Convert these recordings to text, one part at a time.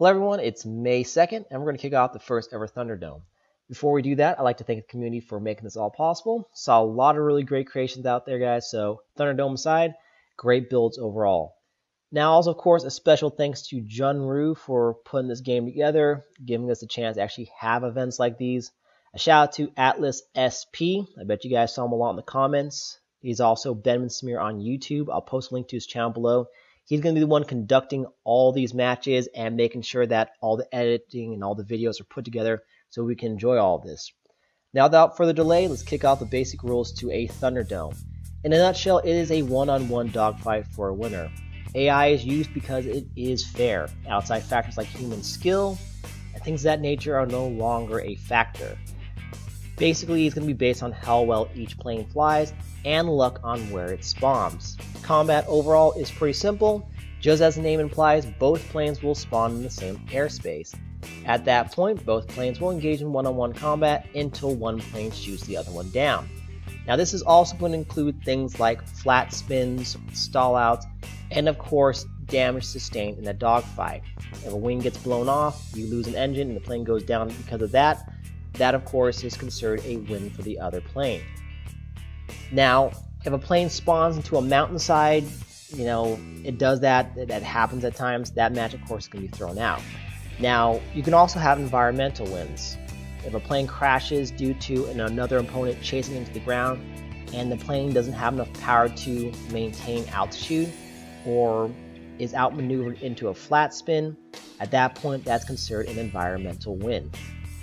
Hello everyone, it's May 2nd, and we're going to kick off the first ever Thunderdome. Before we do that, I'd like to thank the community for making this all possible. Saw a lot of really great creations out there, guys, so Thunderdome aside, great builds overall. Now, also, of course, a special thanks to Jundroo for putting this game together, giving us a chance to actually have events like these. A shout out to Atlas SP. I bet you guys saw him a lot in the comments. He's also Benman Smear on YouTube. I'll post a link to his channel below. He's going to be the one conducting all these matches and making sure that all the editing and all the videos are put together so we can enjoy all of this. Now, without further delay, let's kick off the basic rules to a Thunderdome. In a nutshell, it is a one-on-one dogfight for a winner. AI is used because it is fair. Outside factors like human skill and things of that nature are no longer a factor. Basically, it's going to be based on how well each plane flies and luck on where it spawns. Combat overall is pretty simple. Just as the name implies, both planes will spawn in the same airspace. At that point, both planes will engage in one-on-one combat until one plane shoots the other one down. Now this is also going to include things like flat spins, stallouts, and of course damage sustained in a dogfight. If a wing gets blown off, you lose an engine and the plane goes down because of that, that of course is considered a win for the other plane. Now, if a plane spawns into a mountainside, you know, it does that, that happens at times, that match of course can be thrown out. Now, you can also have environmental wins. If a plane crashes due to another opponent chasing into the ground and the plane doesn't have enough power to maintain altitude or is outmaneuvered into a flat spin, at that point that's considered an environmental win.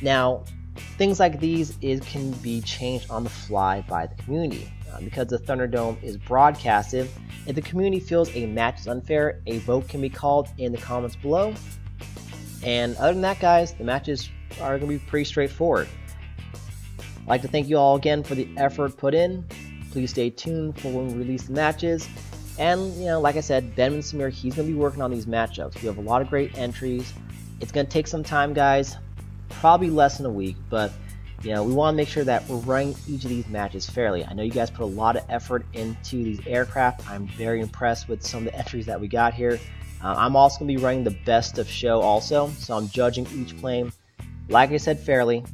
Now, things like these is, can be changed on the fly by the community. Uh, because the Thunderdome is broadcasted, if the community feels a match is unfair, a vote can be called in the comments below. And other than that, guys, the matches are going to be pretty straightforward. I'd like to thank you all again for the effort put in. Please stay tuned for when we release the matches. And, you know, like I said, Benman Samir, he's going to be working on these matchups. We have a lot of great entries. It's going to take some time, guys. Probably less than a week, but you know, we want to make sure that we're running each of these matches fairly. I know you guys put a lot of effort into these aircraft. I'm very impressed with some of the entries that we got here. Uh, I'm also going to be running the best of show also, so I'm judging each plane, like I said, fairly.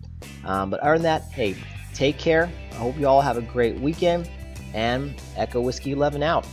Um, but other than that, hey, take care. I hope you all have a great weekend, and Echo Whiskey 11 out.